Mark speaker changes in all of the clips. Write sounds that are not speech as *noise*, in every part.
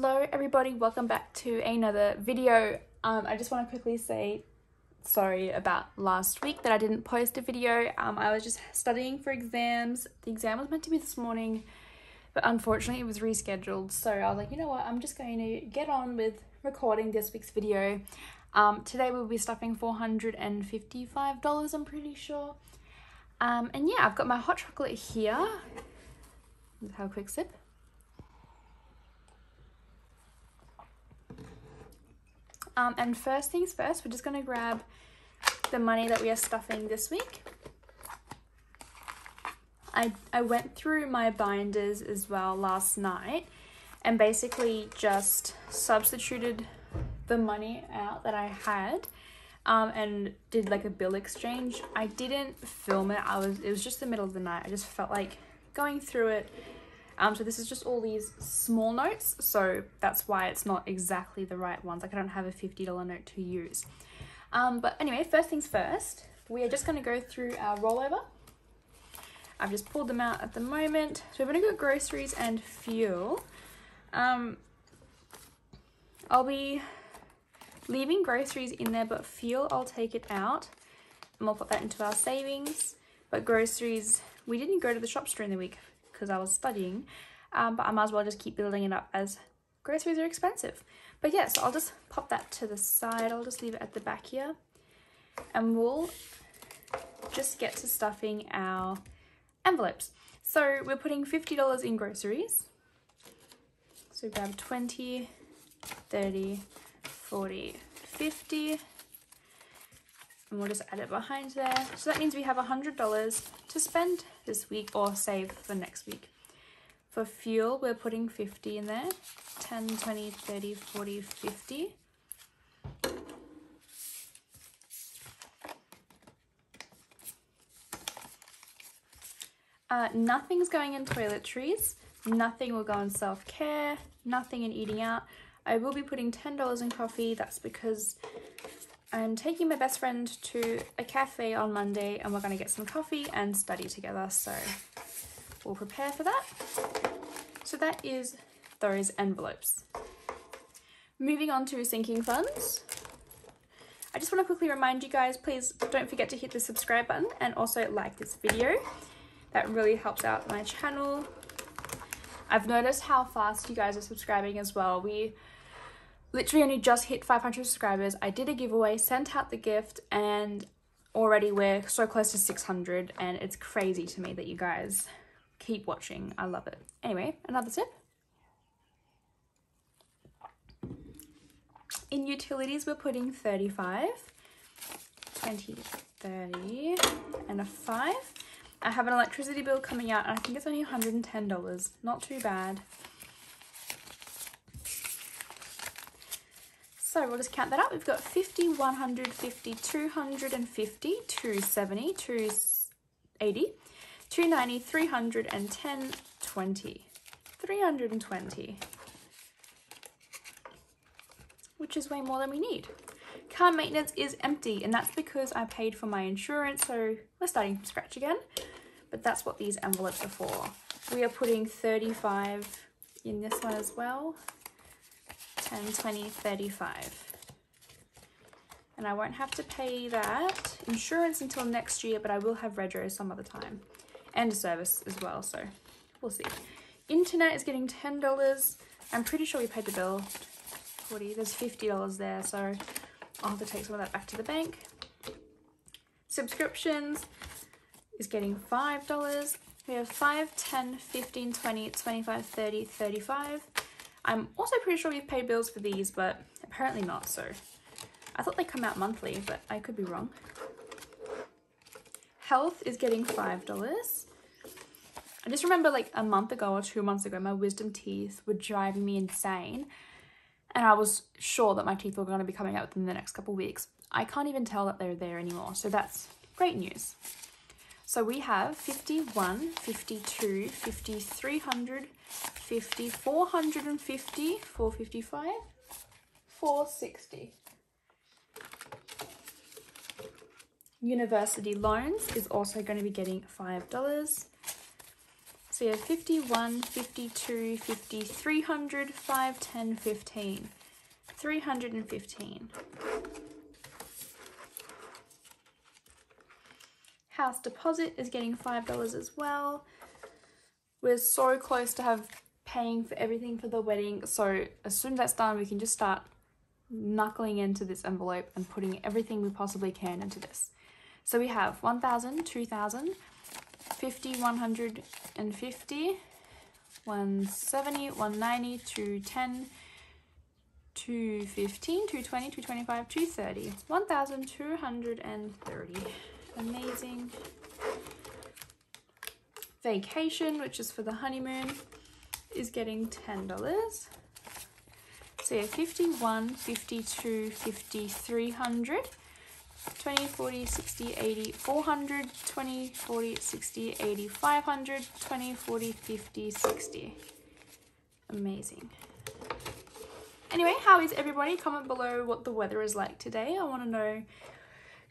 Speaker 1: Hello everybody, welcome back to another video. Um, I just want to quickly say sorry about last week that I didn't post a video. Um, I was just studying for exams. The exam was meant to be this morning, but unfortunately it was rescheduled. So I was like, you know what, I'm just going to get on with recording this week's video. Um, today we'll be stuffing $455, I'm pretty sure. Um, and yeah, I've got my hot chocolate here. Have a quick sip. Um, and first things first, we're just going to grab the money that we are stuffing this week. I, I went through my binders as well last night and basically just substituted the money out that I had um, and did like a bill exchange. I didn't film it. I was it was just the middle of the night. I just felt like going through it um, so this is just all these small notes, so that's why it's not exactly the right ones. Like I don't have a $50 note to use. Um, but anyway, first things first, we are just going to go through our rollover. I've just pulled them out at the moment. So we're going to go groceries and fuel. Um, I'll be leaving groceries in there, but fuel, I'll take it out. And we'll put that into our savings. But groceries, we didn't go to the shops during the week because I was studying. Um, but I might as well just keep building it up as groceries are expensive. But yeah, so I'll just pop that to the side. I'll just leave it at the back here. And we'll just get to stuffing our envelopes. So we're putting $50 in groceries. So grab 20, 30, 40, 50. And we'll just add it behind there. So that means we have $100 to spend this week or save for next week. For fuel, we're putting 50 in there. 10, 20, 30, 40, 50. Uh, nothing's going in toiletries. Nothing will go in self-care. Nothing in eating out. I will be putting $10 in coffee. That's because I'm taking my best friend to a cafe on Monday and we're going to get some coffee and study together. So we'll prepare for that. So that is those envelopes. Moving on to sinking funds. I just want to quickly remind you guys, please don't forget to hit the subscribe button and also like this video. That really helps out my channel. I've noticed how fast you guys are subscribing as well. We literally only just hit 500 subscribers. I did a giveaway, sent out the gift, and already we're so close to 600 and it's crazy to me that you guys keep watching. I love it. Anyway, another tip. In utilities, we're putting 35, 20, 30, and a 5. I have an electricity bill coming out and I think it's only $110. Not too bad. So we'll just count that up. We've got 50, 150, 250, 270, 280, 290, 310, 20. 320. Which is way more than we need. Car maintenance is empty and that's because I paid for my insurance so we're starting from scratch again. But that's what these envelopes are for. We are putting 35 in this one as well. 10, 20, 35. And I won't have to pay that insurance until next year, but I will have retro some other time. And a service as well, so we'll see. Internet is getting $10. I'm pretty sure we paid the bill. 40, there's $50 there, so I'll have to take some of that back to the bank. Subscriptions is getting $5. We have 5, 10, 15, 20, 25, 30, 35. I'm also pretty sure we've paid bills for these, but apparently not, so I thought they come out monthly, but I could be wrong. Health is getting $5. I just remember like a month ago or two months ago, my wisdom teeth were driving me insane. And I was sure that my teeth were going to be coming out within the next couple weeks. I can't even tell that they're there anymore. So that's great news. So we have 51, 52, 50, 300, 50, 450, 455, 460. University loans is also going to be getting $5. So you have 51, 52, 50, 300, 5, 10, 15. 315. House deposit is getting $5 as well. We're so close to have paying for everything for the wedding. So as soon as that's done, we can just start knuckling into this envelope and putting everything we possibly can into this. So we have 1,000, 2,000, 50, 150, 170, 190, 210, 215, 220, 225, 230, 1,230. Amazing. Vacation, which is for the honeymoon, is getting $10. So yeah, 51, 52, 50, 300. 20, 40, 60, 80, 400, 20, 40, 60, 80, 500, 20, 40, 50, 60. Amazing. Anyway, how is everybody? Comment below what the weather is like today. I want to know.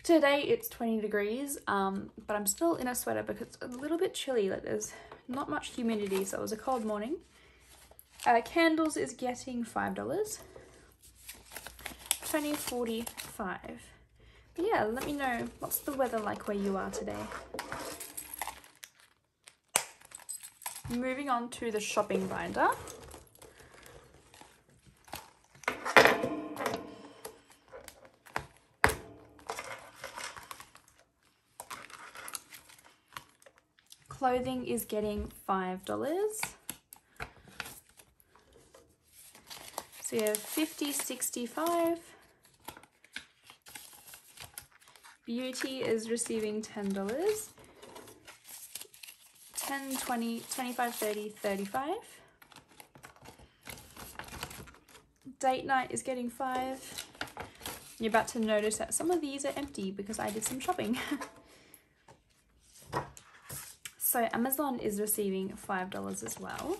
Speaker 1: Today it's 20 degrees, um, but I'm still in a sweater because it's a little bit chilly. Like there's not much humidity, so it was a cold morning. Uh, candles is getting $5. 20, 40, 5 yeah, let me know what's the weather like where you are today. Moving on to the shopping binder. Clothing is getting $5. So you have 50, 65, Beauty is receiving $10. 10, 20, 25, 30, 35. Date night is getting five. You're about to notice that some of these are empty because I did some shopping. *laughs* so Amazon is receiving $5 as well.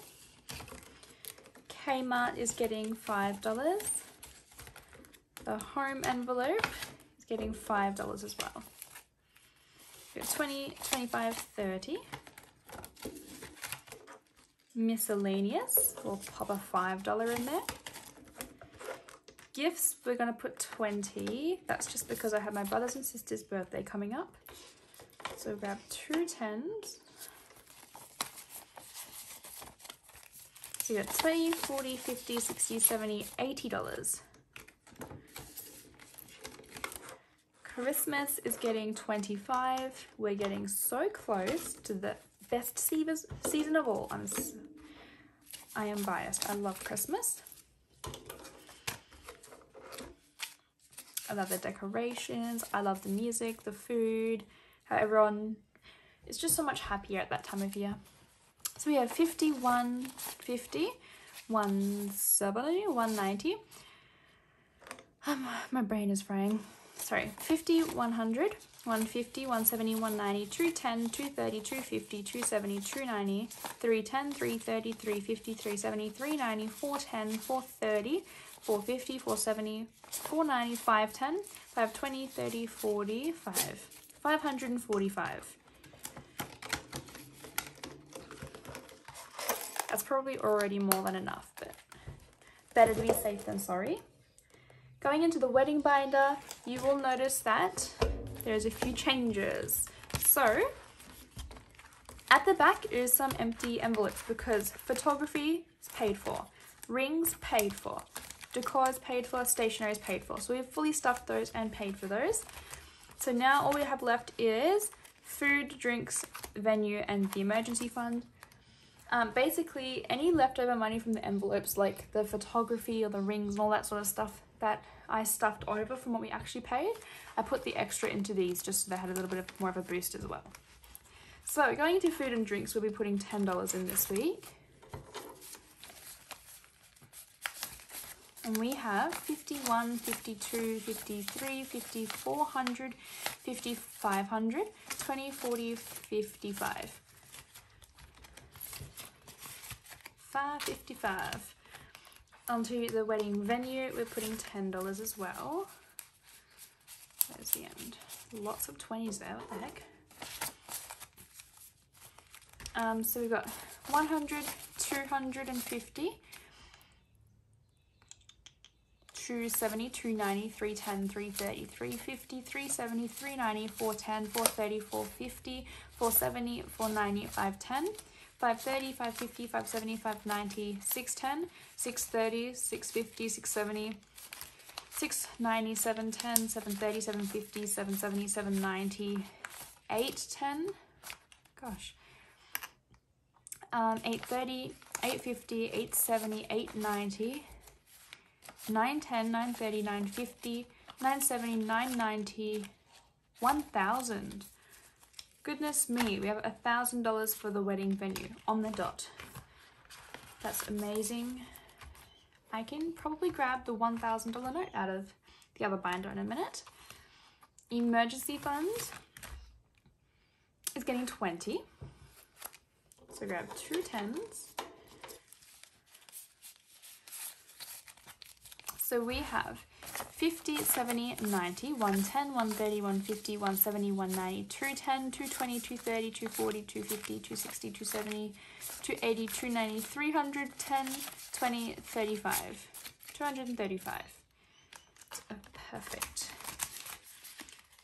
Speaker 1: Kmart is getting $5. The home envelope is getting $5 as well. We got 20, 25, 30. Miscellaneous, we'll pop a $5 in there. Gifts, we're gonna put 20. That's just because I have my brother's and sister's birthday coming up. So grab two tens. So you got 20, 40, 50, 60, 70, $80. Christmas is getting 25. We're getting so close to the best season of all. I'm, I am biased. I love Christmas. I love the decorations. I love the music, the food, how everyone is just so much happier at that time of year. So we have 51, 50, 170, 190. Um, my brain is frying sorry, 50, 100, 150, 170, 190, 210, 230, 250, 270, 290, 310, 330, 350, 370, 390, 410, 430, 450, 470, 490, 510, 520, 30, 40, 5. 545. That's probably already more than enough, but better to be safe than sorry. Going into the wedding binder, you will notice that there's a few changes. So, at the back is some empty envelopes because photography is paid for, rings paid for, decor is paid for, stationery is paid for. So we've fully stuffed those and paid for those. So now all we have left is food, drinks, venue, and the emergency fund. Um, basically, any leftover money from the envelopes, like the photography or the rings and all that sort of stuff, that I stuffed over from what we actually paid. I put the extra into these just so they had a little bit of more of a boost as well. So going into food and drinks, we'll be putting $10 in this week. And we have 51, 52, 53, 50, 400, 50, 500, 20, 40, 55. 555 onto the wedding venue, we're putting $10 as well. There's the end. Lots of 20s there, what the heck. Um, so we've got 100, 250, 270, 290, 310, 330, 350, 370, 390, 410, 430, 450, 470, 490, 510, 530, 550, 570, 590, 610, 630, 650, 670, 690, 710, 730, 750, 770, 790, 810, gosh, um, 830, 850, 870, 890, 910, 930, 950, 970, 990, 1000. Goodness me, we have a thousand dollars for the wedding venue on the dot. That's amazing. I can probably grab the $1,000 note out of the other binder in a minute. Emergency fund is getting 20. So grab two tens. So we have 50, 70, 90, 110, 130, 150, 170, 190, 210, 220, 230, 240, 250, 260, 270, 280, 290, 310, 20, 35. 235. perfect.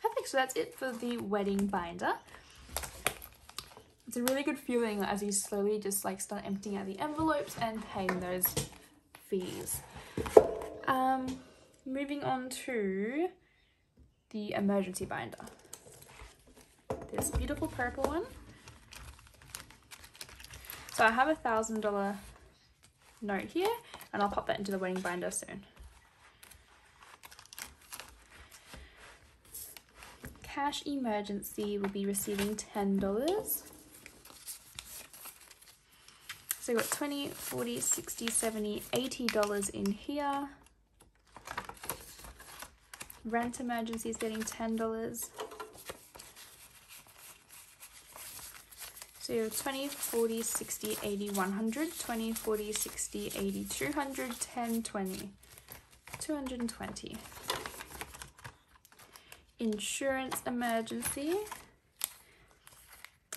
Speaker 1: Perfect, so that's it for the wedding binder. It's a really good feeling as you slowly just like start emptying out the envelopes and paying those fees. Um, moving on to the emergency binder. This beautiful purple one. So I have a thousand dollar note here and I'll pop that into the wedding binder soon. Cash emergency will be receiving $10. So we've got 20, 40, 60, 70, 80 dollars in here. Rent emergency is getting ten dollars. So you have 20, 40, 60, 80, 100, 20, 40, 60, 80, 200, 10, 20, 220. Insurance emergency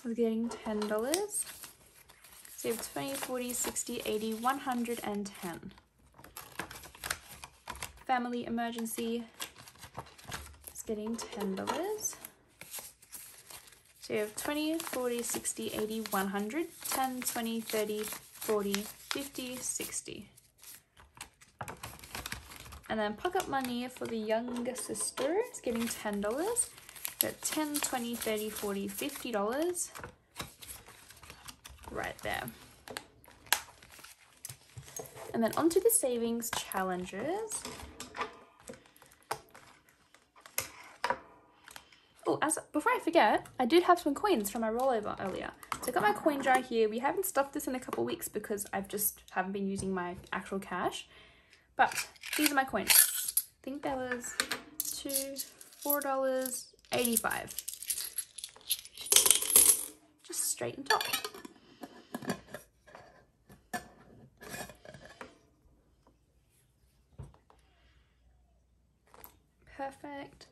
Speaker 1: is getting $10. So you have 20, 40, 60, 80, 110. Family emergency getting $10. So you have 20, 40, 60, 80, 100, 10, 20, 30, 40, 50, 60. And then pocket money for the younger sister is getting $10. Got 10, 20, 30, 40, 50 dollars right there. And then onto the savings challenges. As before I forget, I did have some coins from my rollover earlier. So I got my coin jar here. We haven't stuffed this in a couple weeks because I've just haven't been using my actual cash. But these are my coins. I think that was two, four dollars, eighty-five. Just straight and top. Perfect.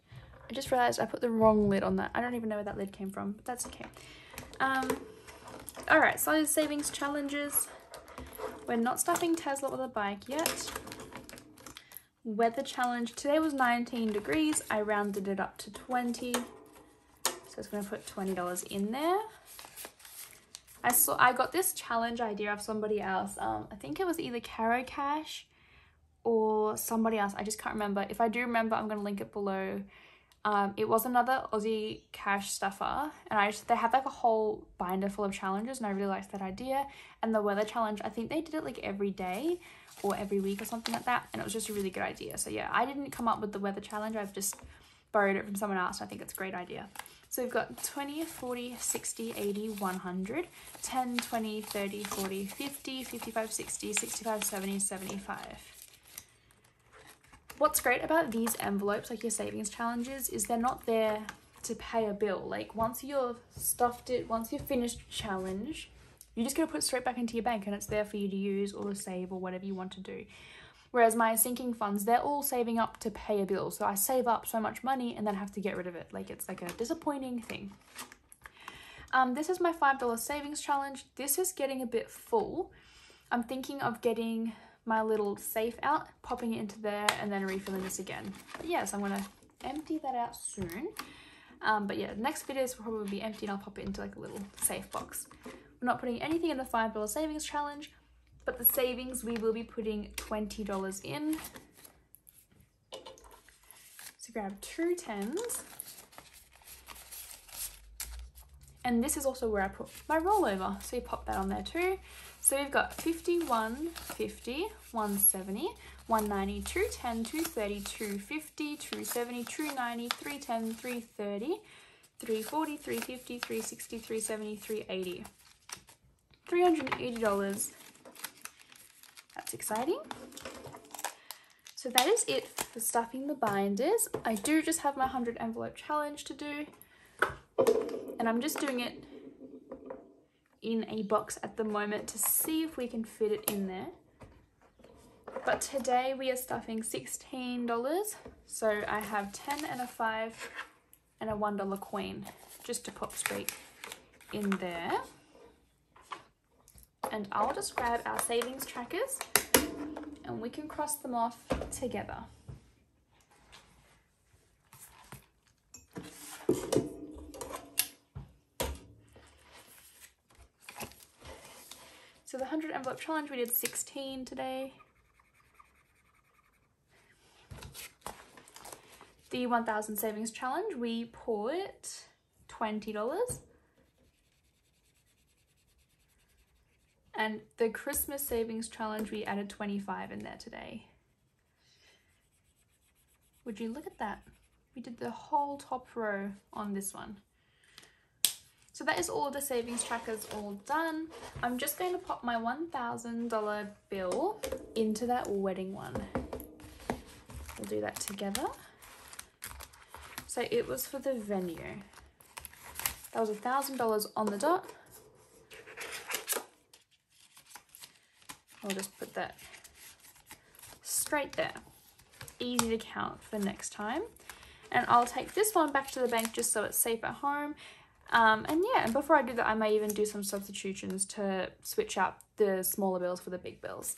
Speaker 1: I just realized I put the wrong lid on that. I don't even know where that lid came from, but that's okay. Um, all right, size savings challenges. We're not stuffing Tesla with a bike yet. Weather challenge. Today was 19 degrees. I rounded it up to 20. So I was going to put $20 in there. I saw I got this challenge idea of somebody else. Um, I think it was either Caro Cash or somebody else. I just can't remember. If I do remember, I'm going to link it below. Um, it was another Aussie cash stuffer, and I just they have like a whole binder full of challenges, and I really liked that idea. And the weather challenge, I think they did it like every day or every week or something like that, and it was just a really good idea. So yeah, I didn't come up with the weather challenge. I've just borrowed it from someone else. I think it's a great idea. So we've got 20, 40, 60, 80, 100, 10, 20, 30, 40, 50, 55, 60, 65, 70, 75 what's great about these envelopes, like your savings challenges, is they're not there to pay a bill. Like once you've stuffed it, once you've finished challenge, you're just gonna put straight back into your bank and it's there for you to use or to save or whatever you want to do. Whereas my sinking funds, they're all saving up to pay a bill. So I save up so much money and then have to get rid of it. Like it's like a disappointing thing. Um, this is my $5 savings challenge. This is getting a bit full. I'm thinking of getting my little safe out, popping it into there, and then refilling this again. But yes, I'm gonna empty that out soon. Um, but yeah, next videos will probably be empty and I'll pop it into like a little safe box. We're not putting anything in the $5 savings challenge, but the savings we will be putting $20 in. So grab two tens. And this is also where I put my rollover. So you pop that on there too. So we've got 51, 50, 170, 190, 210, 230, 250, 270, 290, 310, 330, 340, 350, 360, 370, 380. $380. That's exciting. So that is it for stuffing the binders. I do just have my 100 envelope challenge to do. And I'm just doing it in a box at the moment to see if we can fit it in there. But today we are stuffing $16. So I have 10 and a 5 and a $1 coin just to pop straight in there. And I'll just grab our savings trackers and we can cross them off together. So the 100 envelope challenge, we did 16 today. The 1000 savings challenge, we put $20. And the Christmas savings challenge, we added 25 in there today. Would you look at that? We did the whole top row on this one. So that is all the savings trackers all done. I'm just going to pop my $1,000 bill into that wedding one. We'll do that together. So it was for the venue. That was $1,000 on the dot. I'll just put that straight there. Easy to count for next time. And I'll take this one back to the bank just so it's safe at home um, and yeah, and before I do that, I may even do some substitutions to switch out the smaller bills for the big bills.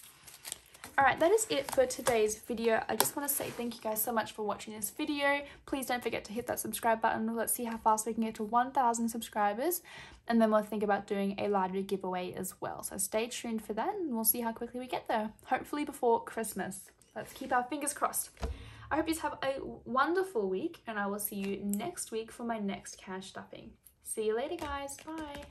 Speaker 1: Alright, that is it for today's video. I just want to say thank you guys so much for watching this video. Please don't forget to hit that subscribe button. Let's see how fast we can get to 1,000 subscribers. And then we'll think about doing a larger giveaway as well. So stay tuned for that and we'll see how quickly we get there. Hopefully before Christmas. Let's keep our fingers crossed. I hope you have a wonderful week and I will see you next week for my next cash stuffing. See you later, guys. Bye.